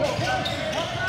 Go, go, go.